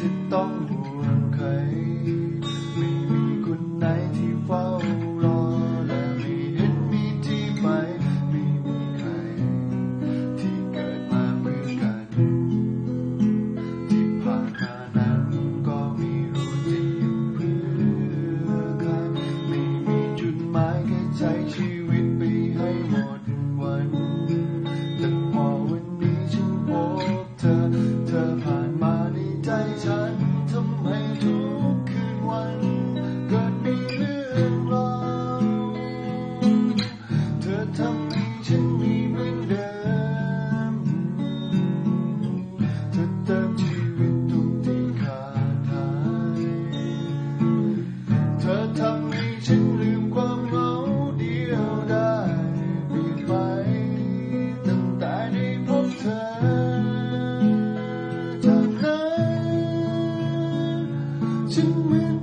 จะต้องห่วงใคร ไม่มีคนไหนที่เฝ้ารอ และไม่เห็นมีที่ไป ไม่มีใคร ที่เกิดมาเพื่อกัน ที่ผ่านมานั้นก็ไม่รู้จะอยู่เพื่อใคร ไม่มีจุดหมายแค่ใช้ชีวิต To me.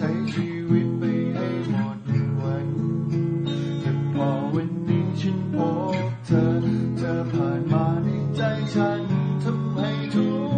ใช้ชีวิตไปให้หมดหวัน แต่พอวันนี้ฉันพบเธอ เธอผ่านมาในใจฉันทำให้ทุก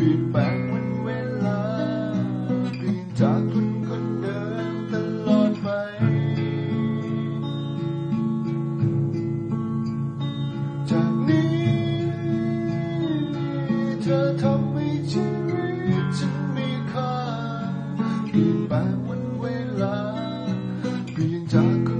ลี่ยนแปลงวันเวลาเปลี่ยนจากคนคนเดิมตลอดไป จากนี้เธอทำให้ชีวิตฉันมีค่าเปลี่ยนแปลงวันเวลาเปลี่ยนจาก